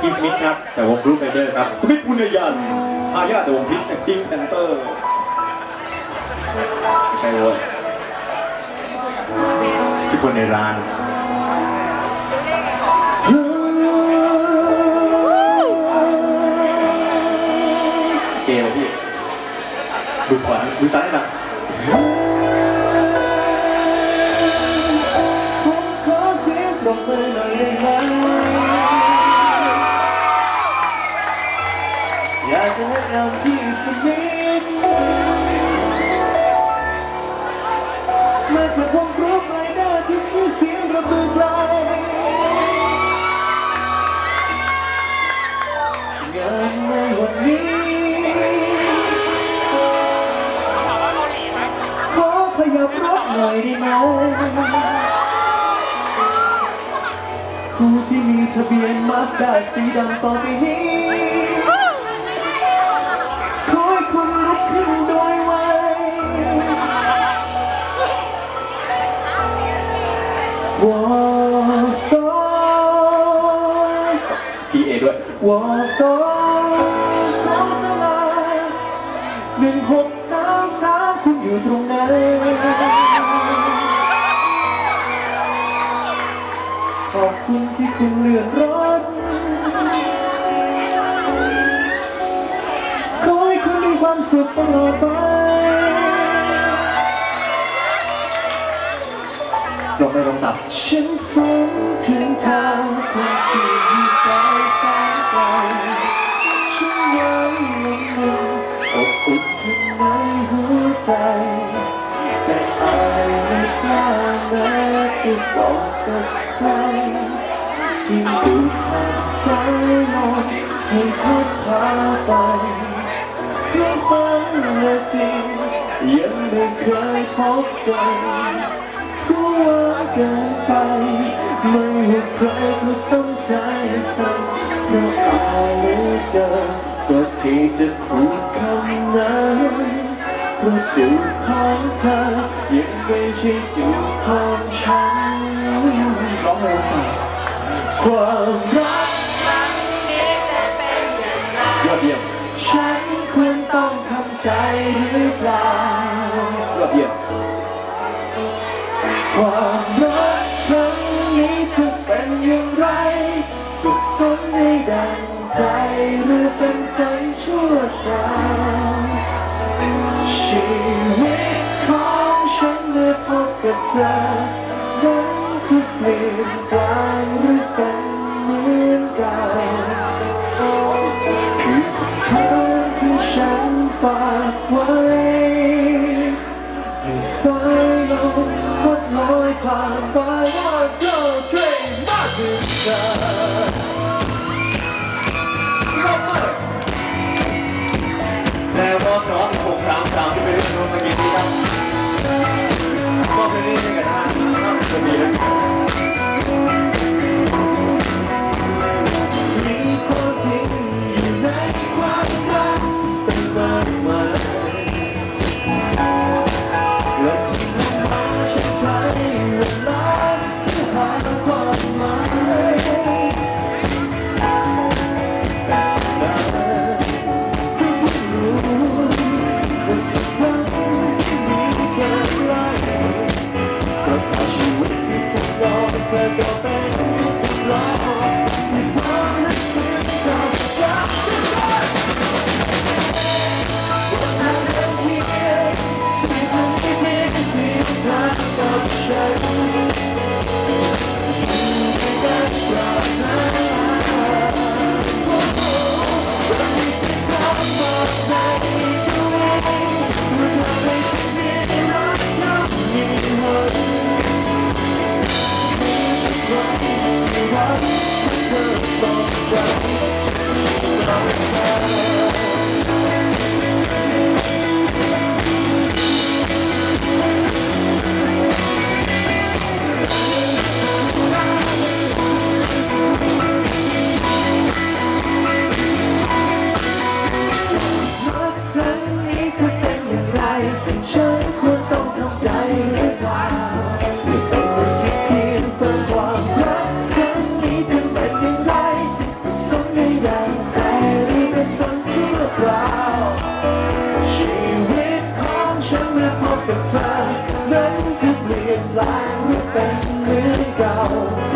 พี่สมิธครับจากวงรูปเดอร์ครับสมิธปุญยันทายาทจากวงพิงค์พิงแพนเตอร์ไม่ใช่เว้ยทุกคนในร้านเกเลยพี่ดูขวาดูซ้ายหน่อย ในวันนี้ ขอขยับรถหน่อยได้ไหมผู้ที่มีทะเบียนมาสด้าสีดำต่อไปนี้ ขอให้คุณลุกขึ้นโดยไววอซอพี่เอด้วยวอซอ หนึ่งหกสามสามคุณอยู่ตรงไหนขอบคุณที่คุณเลือกรถขอให้คุณมีความสุขตลอดไปลงไม่ลงตับฉันฝันถึงทางคนที่ ในหัวใจ แต่อายไม่กล้าแม้จะบอกกับใครที่ถูกผ่านสายลมให้พัดพาไปเพราะฝันและจริง ยังไม่เคยพบกันผู้ว่าเกินไป ไม่ว่าใครก็ต้องใจสั่นเพราะอายเหลือเกิน ที่จะพูดคำนั้นเพราะจูบของเธอยังไม่ใช่จูบของฉันร้องเลยความรักยอดเยี่ยมฉันควรต้องทำใจหรือเปล่ายอดเยี่ยมความรักครั้งนี้จะเป็นอย่างไร สุขสมในดังใจหรือเป็นฝัน ชั่วคราวชีวิตของฉันเมื่อพบกับเธอนั้นจะเปลี่ยนแปลงหรือเป็นเหมือนเก่าคือคำถามที่ฉันฝากไว้ให้สายลมพัดลอยผ่านไป spend really all.